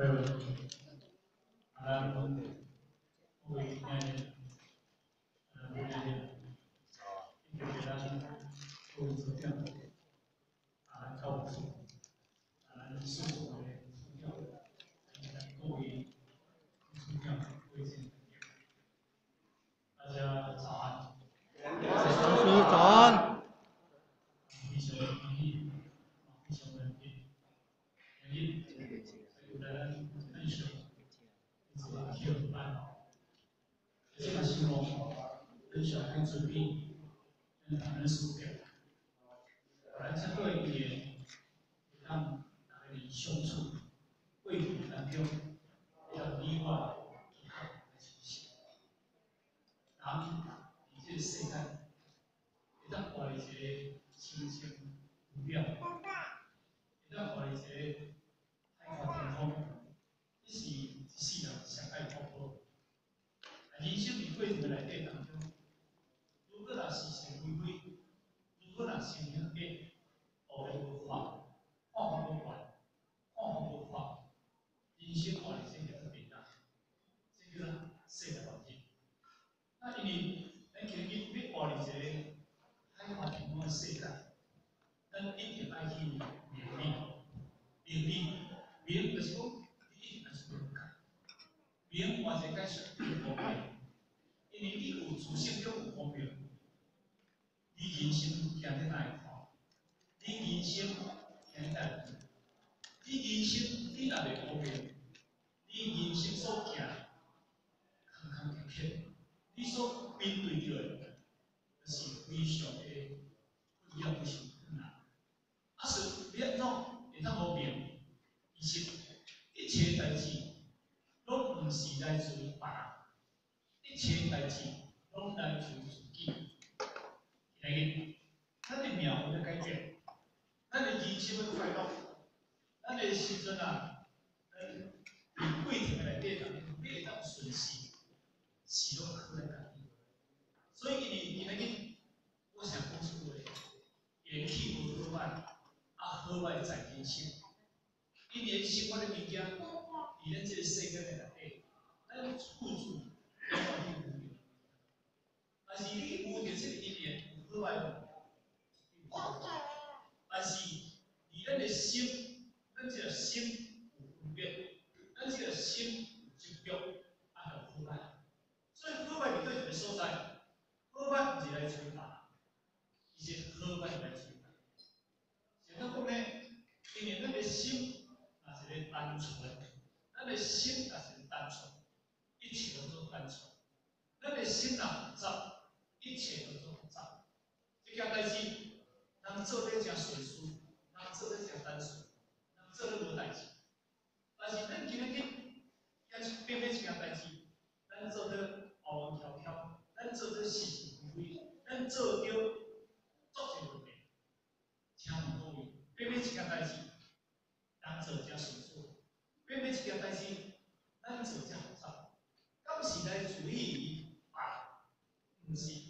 喂喂，啊，喂，那，呃，那个，一个给咱各位昨天，啊，教务处，啊，是我的主要，各位主要贵宾，大家早安。老师早安。非常欢喜，非常欢喜，欢喜，有咱分享，一起去办。这个希望分享跟准备，跟他们手表，来这个也让大家相处，为平安中，要理解以后的情形。然后，你这世界。一心情不妙，一旦怀疑一个海阔天空，这是一世人上爱突破。啊，人生伫过程内底当中，如果若是成灰灰，如果若是那个学的无法，看法无完，看法无法，人生看的真个特别难，这叫做世界环境。那因为咱今日要活伫一个。海阔天空的世界，一定爱去勉励，勉励，勉就是讲，你一定爱去勇敢，勉换一个解释有方便，因为你有自信就有方便，你人生行在哪会看？你人生行得哪你人生你若袂方便，你人生所行，坎坎坷坷，你所面对着的。是非常的不一样的！是你安怎会当好命？其实一切代志拢毋是来自于别人，一切代志拢来自于自己。因为咱的命要改变，咱的人生要快乐，咱的时阵啊，呃，伫过程内底当中，你会当顺势，是拢靠咱家己。所以你你那个，我想讲出话，元气无好歹，啊好歹在人心。一年生活的物件，伫咱即个世界内底，咱处处要去有用。但是你有着这个一年有好歹无？但是伊咱的心，咱这个心有分别，咱这个心有执着，啊有好歹。所以好歹伫对一个所在。好歹是来自于别人，伊是好歹是来自于别人。现在讲呢，因为咱的心若是咧单纯，咱的心若是单纯，一切都做单纯。咱的心若复杂，一切都做复杂。这件代志，人做咧诚顺遂，人做咧诚单纯，人做咧无代志。但是咱今日去，要去变变一件代志，咱做咧弯弯翘翘，咱做咧事事。咱做着足侪问题，请问各位，偏偏一件代志，咱做遮顺遂，偏偏一件代志，咱做遮复杂，敢是来自于别人？毋是，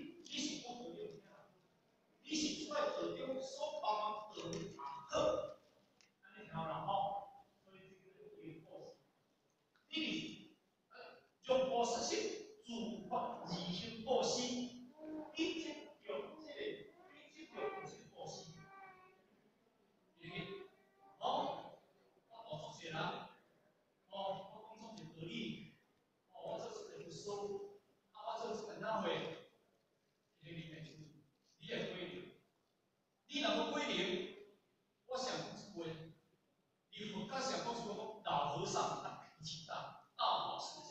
他想告诉我们：老和尚脾气大，大老师。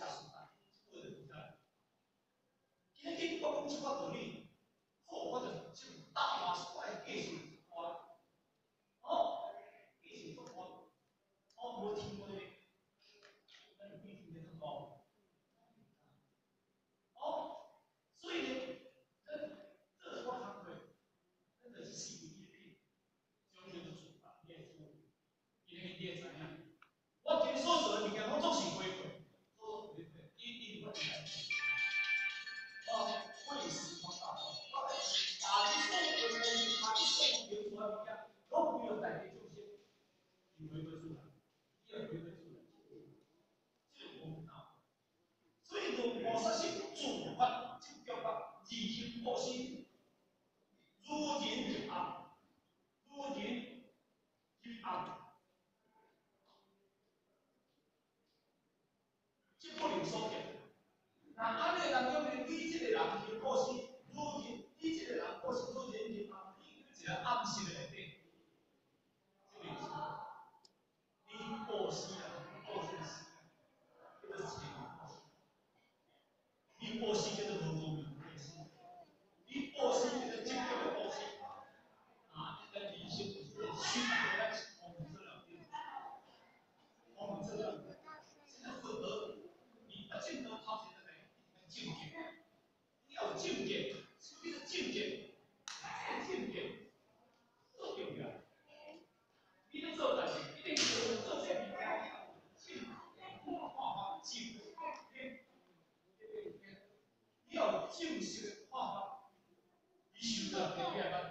Yeah.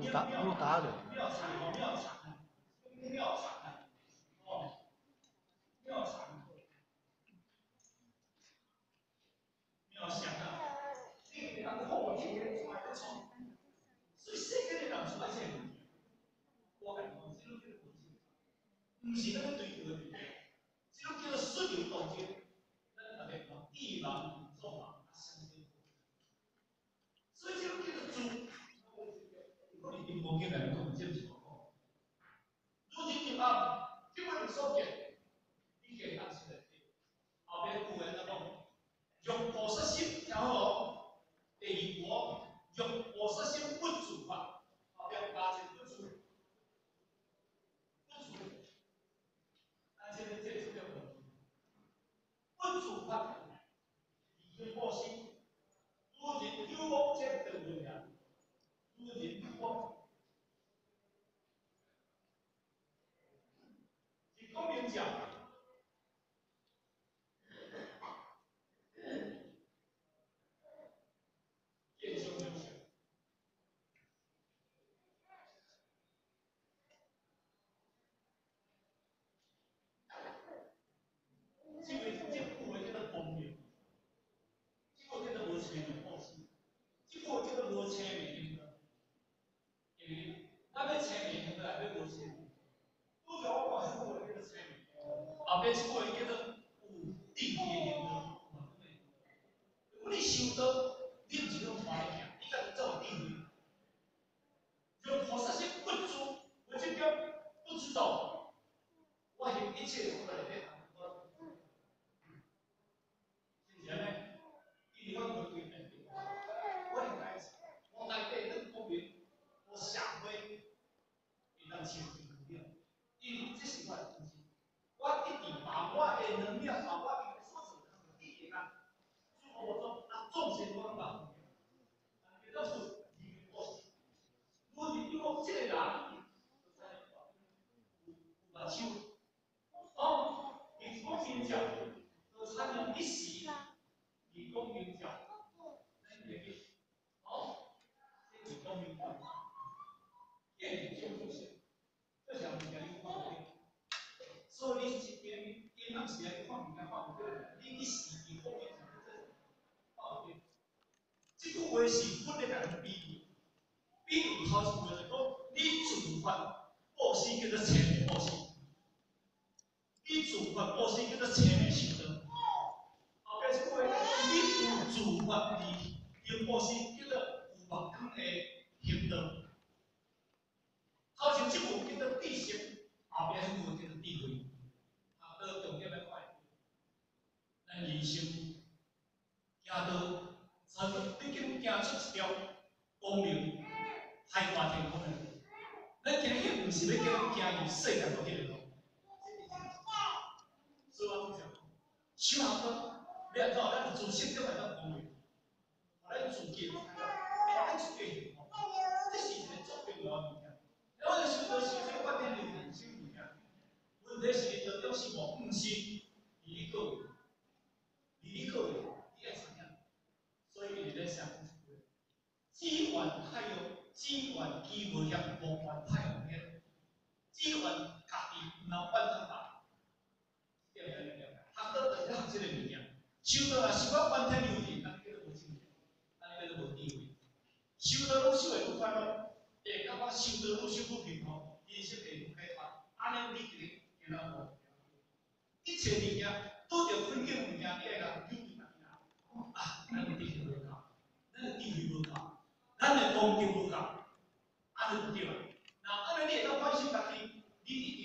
有打有打的。一切由我代。只愿太阳，只愿机会也无法太阳个，只愿家己毋通犯得吧。对对对，学到就学即个物件，收到也是我观天留地，那叫做无钱验，那叫做无地位。收到老师会愈快乐，会感觉收到老师不平和，人生会愈开发。安尼你就听到无？一切物件都着分境物件，汝会甲丢伫哪里啊？啊，那个地位无够，那个地位无。咱们光 yang kau kira, ada bukti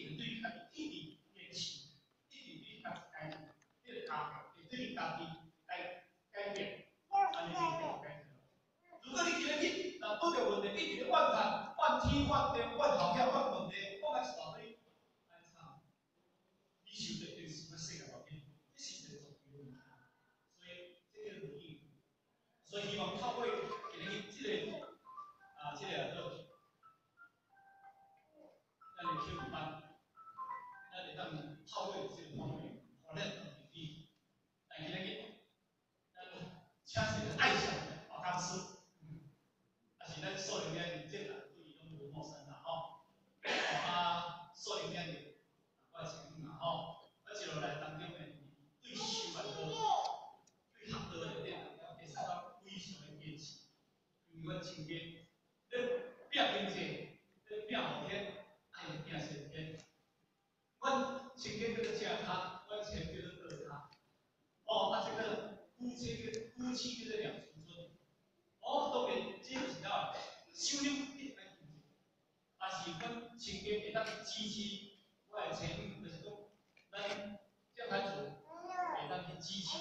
激情，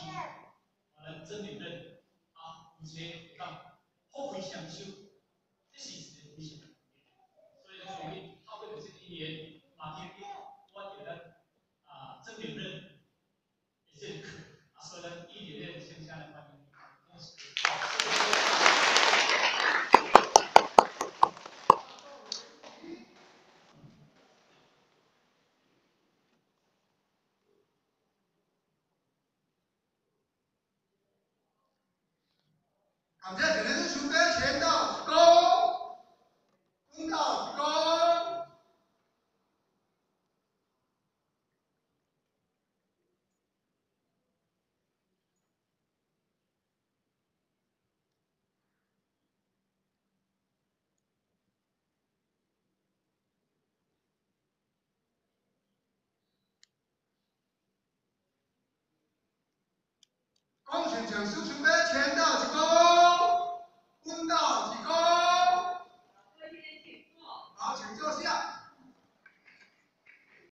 我的真理论，啊一些让杠，后悔享受。准备签到，到，功功成，成是准备签到成高。